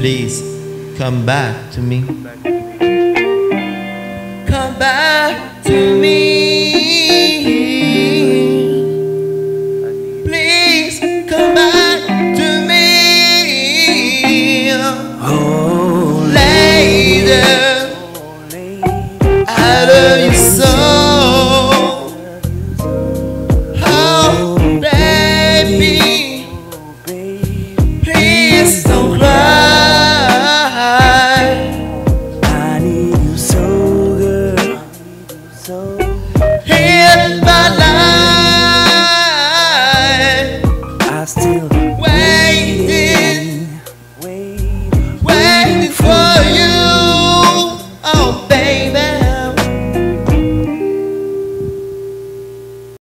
Please come back to me. Come back to me. Please come back to me. Oh, lady, I love. Here.